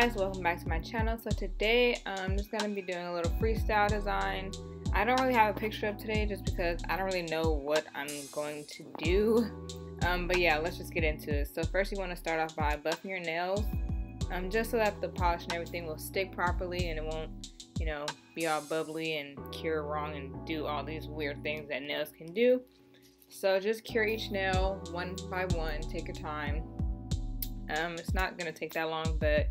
guys welcome back to my channel. So today i'm just going to be doing a little freestyle design. I don't really have a picture up today just because i don't really know what i'm going to do. Um, but yeah let's just get into it. So first you want to start off by buffing your nails um, just so that the polish and everything will stick properly and it won't you know be all bubbly and cure wrong and do all these weird things that nails can do. So just cure each nail one by one take your time. Um, it's not gonna take that long, but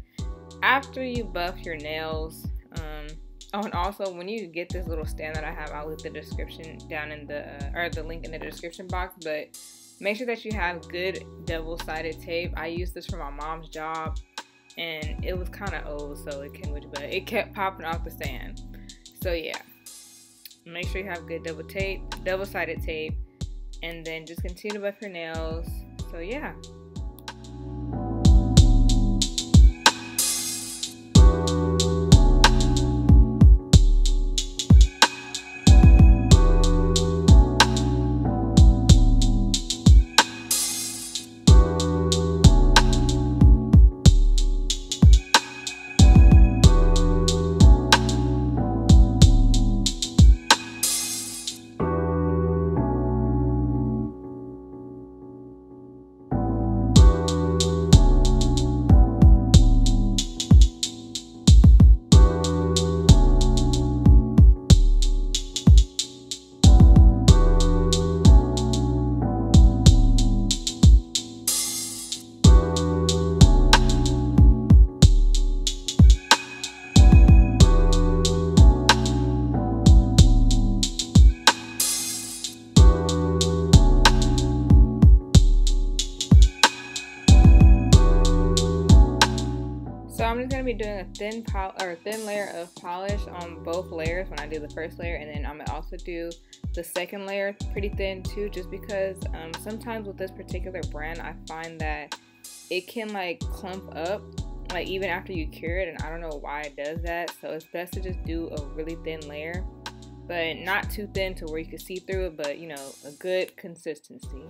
after you buff your nails, um, oh, and also when you get this little stand that I have, I'll leave the description down in the uh, or the link in the description box. But make sure that you have good double-sided tape. I used this for my mom's job, and it was kind of old, so it came with, but it kept popping off the stand. So yeah, make sure you have good double tape, double-sided tape, and then just continue to buff your nails. So yeah. Thin pol or thin layer of polish on both layers when I do the first layer, and then I'm gonna also do the second layer pretty thin too, just because um, sometimes with this particular brand, I find that it can like clump up, like even after you cure it, and I don't know why it does that. So it's best to just do a really thin layer, but not too thin to where you can see through it, but you know, a good consistency.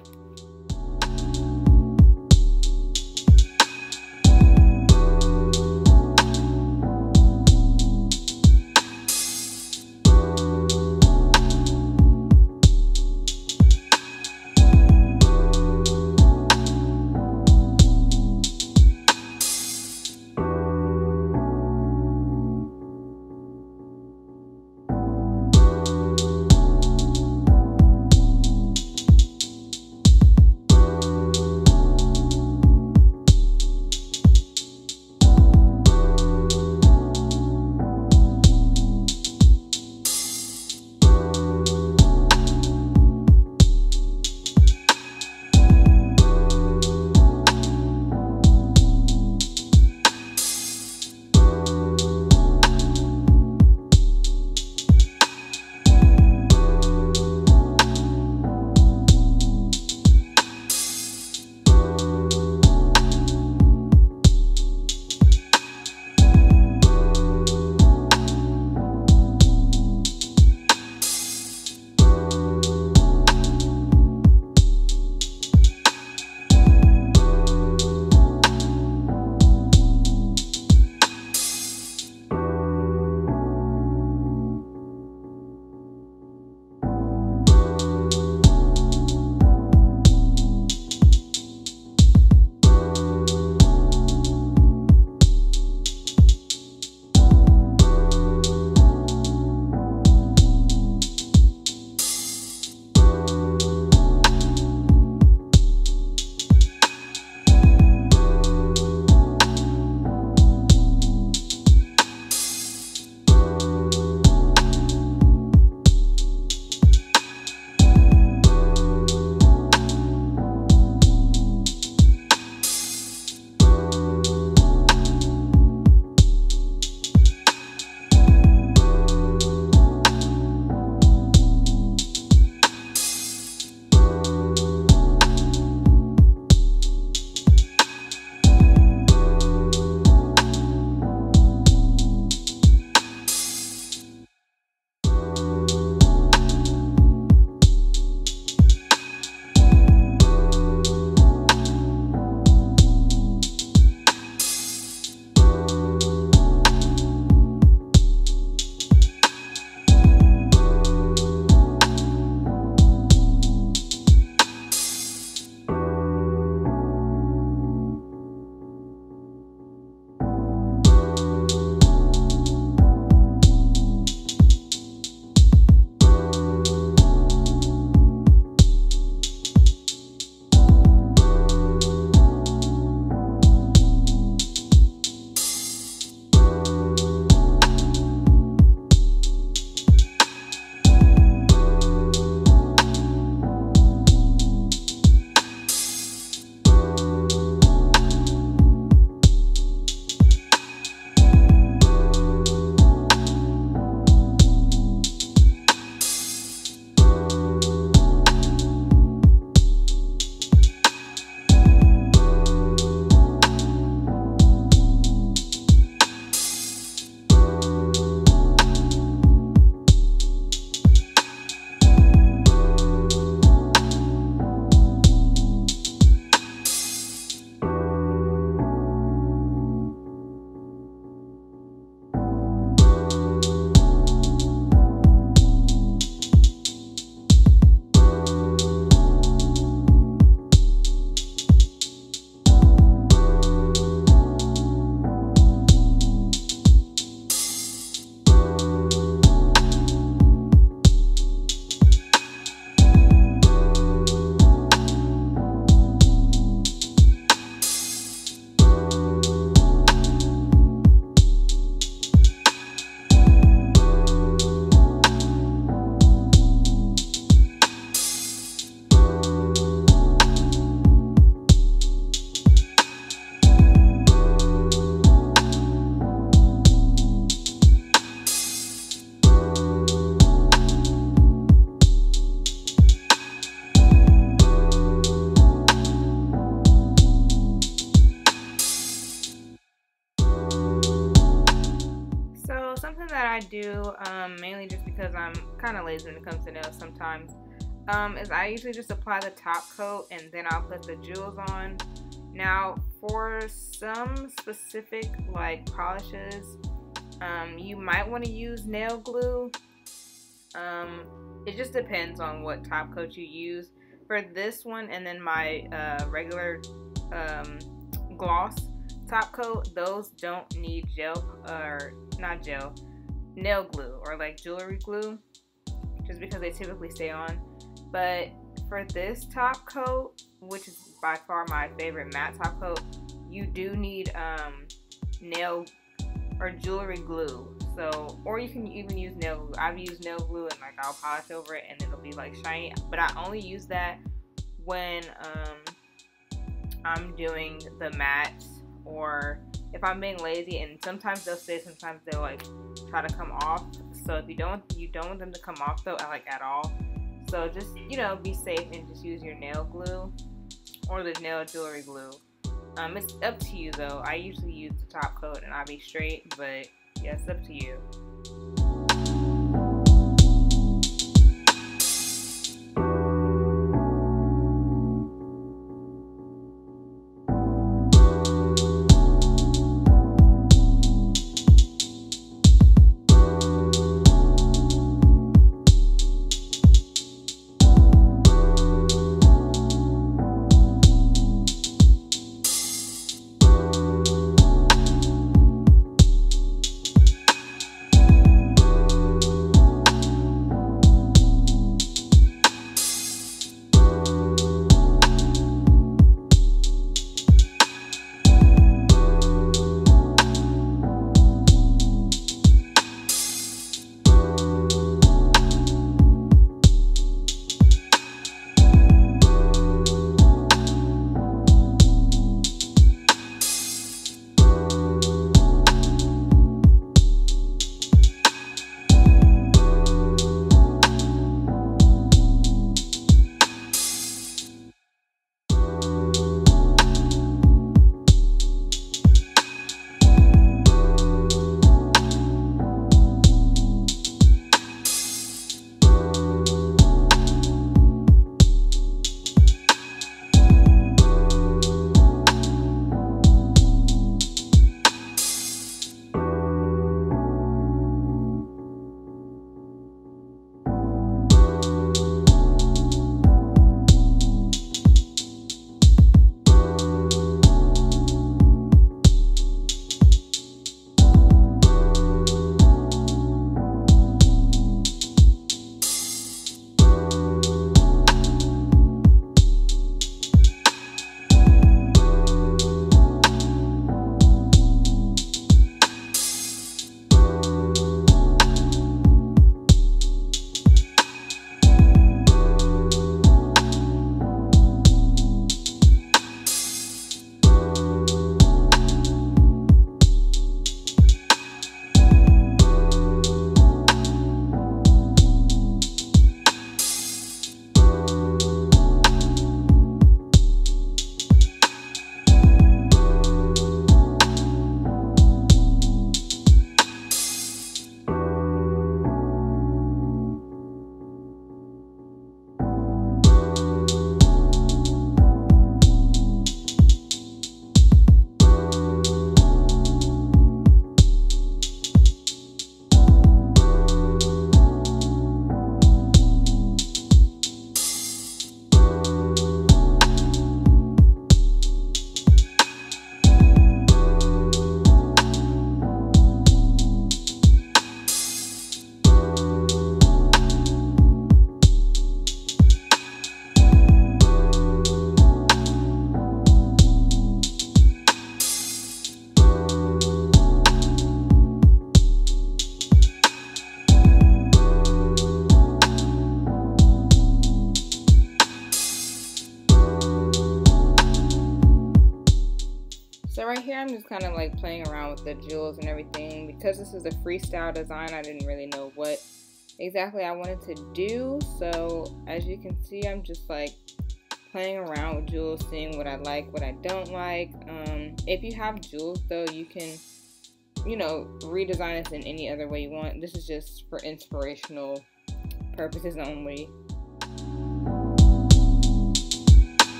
Do, um, mainly just because I'm kind of lazy when it comes to nails sometimes, um, is I usually just apply the top coat and then I'll put the jewels on. Now, for some specific like polishes, um, you might want to use nail glue. Um, it just depends on what top coat you use. For this one and then my uh, regular um, gloss top coat, those don't need gel or not gel, nail glue or like jewelry glue, just because they typically stay on. But for this top coat, which is by far my favorite matte top coat, you do need um, nail or jewelry glue. So, or you can even use nail glue. I've used nail glue and like I'll polish over it and it'll be like shiny. But I only use that when um, I'm doing the matte or if I'm being lazy. And sometimes they'll stay, sometimes they'll like try to come off. So if you don't, you don't want them to come off though, like at all. So just you know, be safe and just use your nail glue or the nail jewelry glue. Um, it's up to you though. I usually use the top coat and I'll be straight, but yeah, it's up to you. I'm just kind of like playing around with the jewels and everything. Because this is a freestyle design, I didn't really know what exactly I wanted to do. So as you can see, I'm just like playing around with jewels, seeing what I like, what I don't like. Um, if you have jewels though, you can you know, redesign this in any other way you want. This is just for inspirational purposes only.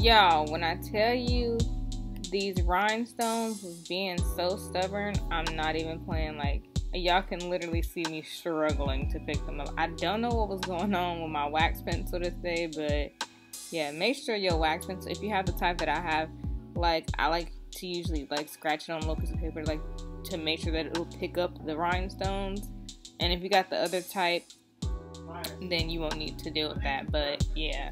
Y'all, when I tell you these rhinestones was being so stubborn, I'm not even playing like y'all can literally see me struggling to pick them up. I don't know what was going on with my wax pencil this day, but yeah, make sure your wax pencil, if you have the type that I have, like I like to usually like scratch it on a little piece of paper, like to make sure that it'll pick up the rhinestones. And if you got the other type, then you won't need to deal with that. But yeah.